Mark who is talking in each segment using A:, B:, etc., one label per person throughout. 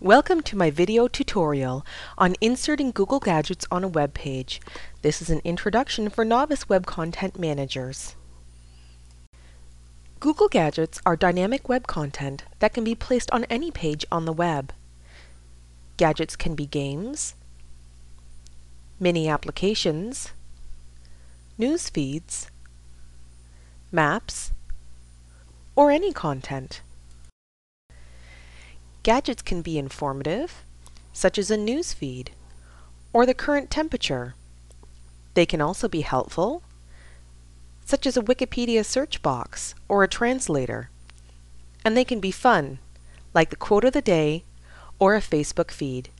A: Welcome to my video tutorial on inserting Google Gadgets on a web page. This is an introduction for novice web content managers. Google Gadgets are dynamic web content that can be placed on any page on the web. Gadgets can be games, mini applications, news feeds, maps, or any content. Gadgets can be informative, such as a news feed, or the current temperature. They can also be helpful, such as a Wikipedia search box or a translator. And they can be fun, like the quote of the day or a Facebook feed.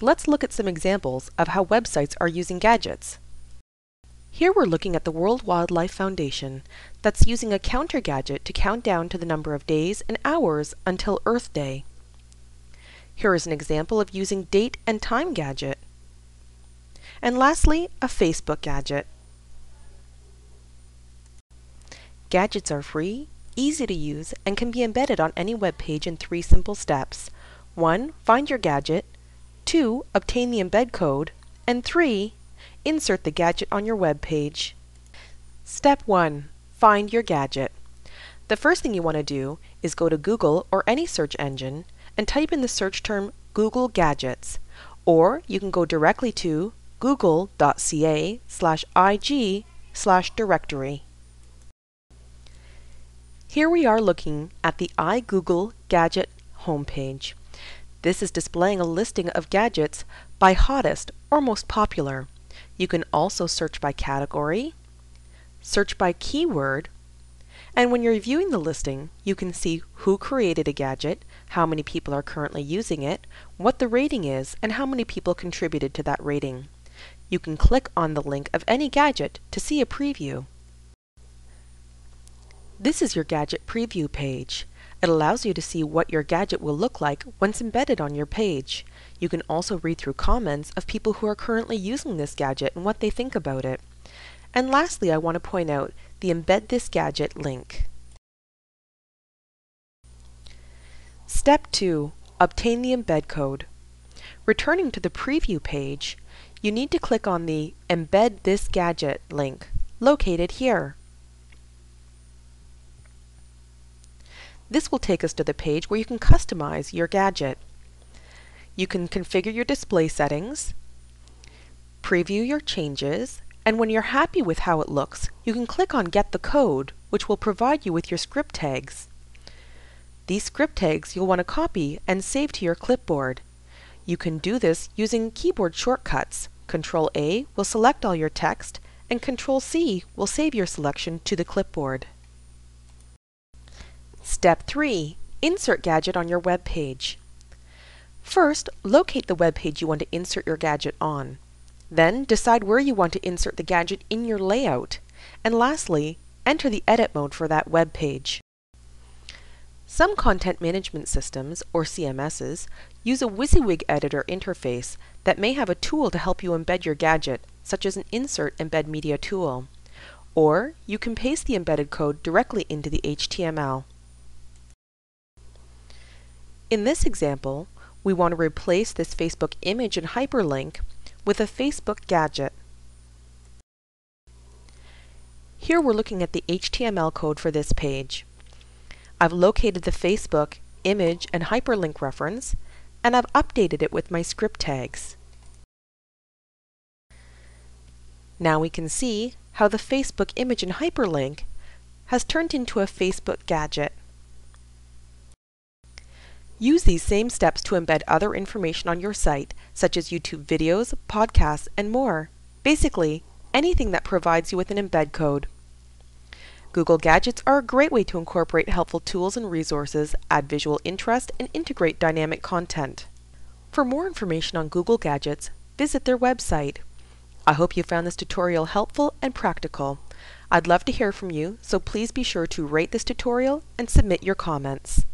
A: Let's look at some examples of how websites are using gadgets. Here we're looking at the World Wildlife Foundation that's using a counter gadget to count down to the number of days and hours until Earth Day. Here is an example of using date and time gadget. And lastly, a Facebook gadget. Gadgets are free, easy to use, and can be embedded on any web page in three simple steps. 1. Find your gadget. 2. Obtain the embed code. And 3. Insert the gadget on your web page. Step 1. Find your gadget. The first thing you want to do is go to Google or any search engine and type in the search term Google Gadgets, or you can go directly to google.ca slash ig slash directory. Here we are looking at the iGoogle Gadget homepage. This is displaying a listing of gadgets by hottest or most popular. You can also search by category, search by keyword, and when you're viewing the listing, you can see who created a gadget, how many people are currently using it, what the rating is, and how many people contributed to that rating. You can click on the link of any gadget to see a preview. This is your gadget preview page. It allows you to see what your gadget will look like once embedded on your page. You can also read through comments of people who are currently using this gadget and what they think about it. And lastly, I want to point out the Embed This Gadget link. Step 2. Obtain the embed code. Returning to the preview page, you need to click on the Embed This Gadget link, located here. This will take us to the page where you can customize your gadget. You can configure your display settings, preview your changes, and when you're happy with how it looks, you can click on Get the Code, which will provide you with your script tags. These script tags you'll want to copy and save to your clipboard. You can do this using keyboard shortcuts. Control A will select all your text, and Control C will save your selection to the clipboard. Step 3. Insert gadget on your web page. First, locate the web page you want to insert your gadget on. Then decide where you want to insert the gadget in your layout. And lastly, enter the edit mode for that web page. Some content management systems, or CMSs, use a WYSIWYG editor interface that may have a tool to help you embed your gadget, such as an Insert Embed Media tool. Or you can paste the embedded code directly into the HTML. In this example, we want to replace this Facebook image and hyperlink with a Facebook gadget. Here we're looking at the HTML code for this page. I've located the Facebook image and hyperlink reference and I've updated it with my script tags. Now we can see how the Facebook image and hyperlink has turned into a Facebook gadget. Use these same steps to embed other information on your site, such as YouTube videos, podcasts, and more. Basically, anything that provides you with an embed code. Google Gadgets are a great way to incorporate helpful tools and resources, add visual interest, and integrate dynamic content. For more information on Google Gadgets, visit their website. I hope you found this tutorial helpful and practical. I'd love to hear from you, so please be sure to rate this tutorial and submit your comments.